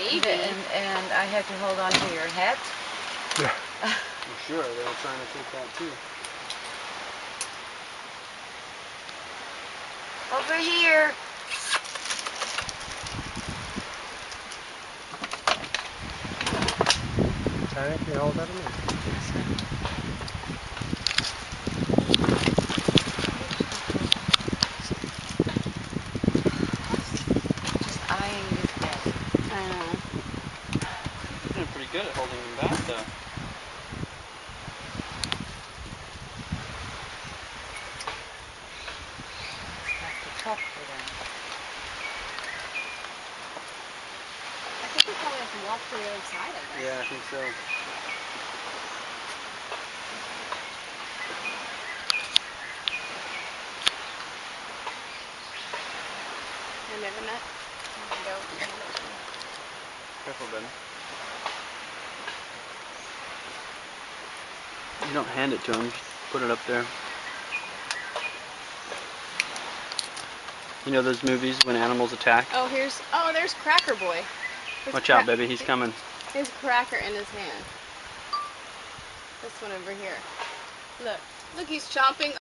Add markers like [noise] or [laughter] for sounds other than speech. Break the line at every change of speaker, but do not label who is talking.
baby.
And, and I had to hold on to your hat.
Yeah. [laughs]
I'm sure they were trying to take that too.
Over here.
Tiny, can you hold that a minute?
Just eyeing this head.
I know.
You're doing pretty good at holding him back, though.
Have to talk.
I think we probably have to walk to the other side of it.
Yeah, I think so.
And then that. Go.
Careful, Ben. You don't hand it to him, just put it up there. You know those movies when animals attack?
Oh, here's. Oh, there's Cracker Boy. There's
Watch out, baby, he's coming.
There's cracker in his hand. This one over here. Look. Look, he's chomping